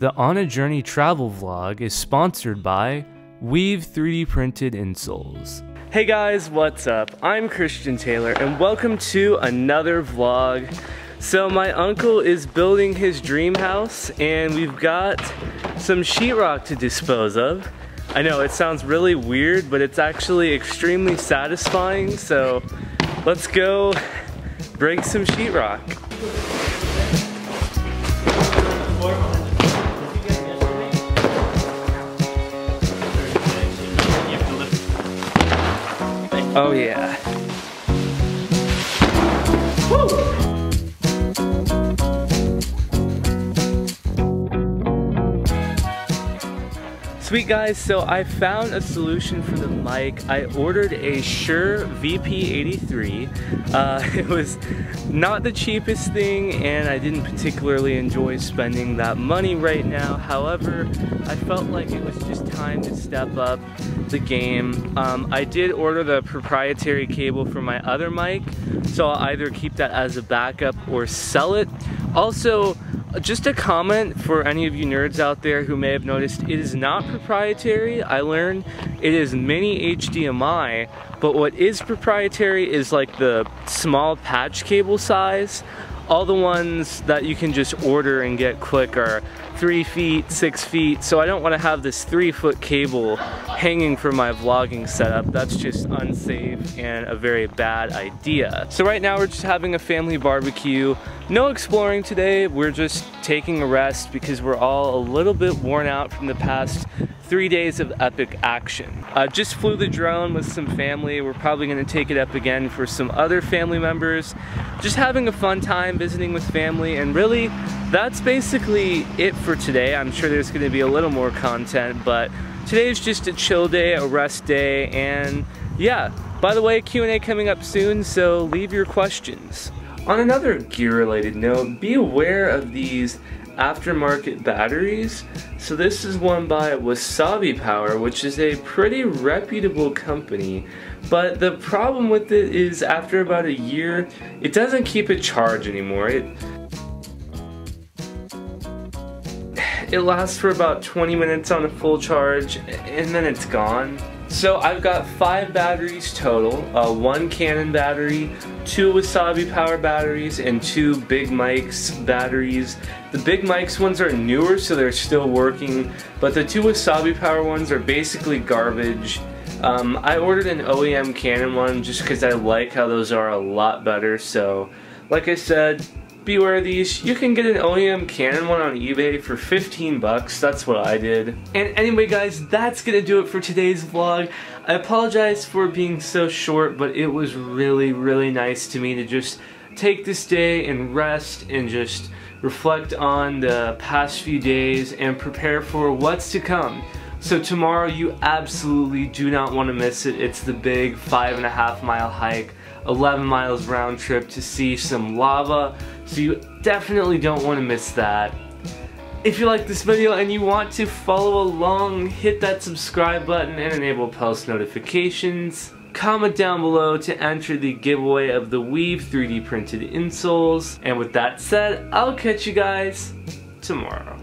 The On a Journey travel vlog is sponsored by Wiivv 3D Printed Insoles. Hey guys, what's up? I'm Christian Taylor and welcome to another vlog. So my uncle is building his dream house and we've got some sheetrock to dispose of. I know it sounds really weird, but it's actually extremely satisfying. So let's go break some sheetrock. Oh yeah. Sweet guys, so I found a solution for the mic. I ordered a Shure VP83. Uh, it was not the cheapest thing and I didn't particularly enjoy spending that money right now. However, I felt like it was just time to step up the game. Um, I did order the proprietary cable for my other mic, so I'll either keep that as a backup or sell it. Also, just a comment for any of you nerds out there who may have noticed, it is not proprietary. I learned it is mini HDMI, but what is proprietary is like the small patch cable size. All the ones that you can just order and get quick are three feet, six feet, so I don't want to have this three foot cable hanging from my vlogging setup. That's just unsafe and a very bad idea. So right now we're just having a family barbecue. No exploring today, we're just taking a rest because we're all a little bit worn out from the past three days of epic action. Uh, just flew the drone with some family. We're probably gonna take it up again for some other family members. Just having a fun time visiting with family and really that's basically it for today. I'm sure there's gonna be a little more content, but today's just a chill day, a rest day, and yeah. By the way, Q&A coming up soon, so leave your questions. On another gear-related note, be aware of these aftermarket batteries. So this is one by Wasabi Power, which is a pretty reputable company. But the problem with it is after about a year, it doesn't keep a charge anymore. It, it lasts for about 20 minutes on a full charge and then it's gone. So I've got five batteries total, uh, one Canon battery, two Wasabi power batteries, and two Big Mike's batteries. The Big Mike's ones are newer, so they're still working, but the two Wasabi power ones are basically garbage. Um, I ordered an OEM Canon one just because I like how those are a lot better, so like I said, beware of these. You can get an OEM Canon one on eBay for 15 bucks. That's what I did. And anyway guys, that's gonna do it for today's vlog. I apologize for being so short, but it was really, really nice to me to just take this day and rest and just reflect on the past few days and prepare for what's to come. So tomorrow you absolutely do not want to miss it. It's the big five and a half mile hike, 11 miles round trip to see some lava. So you definitely don't want to miss that. If you like this video and you want to follow along, hit that subscribe button and enable post notifications. Comment down below to enter the giveaway of the Wiivv 3D printed insoles. And with that said, I'll catch you guys tomorrow.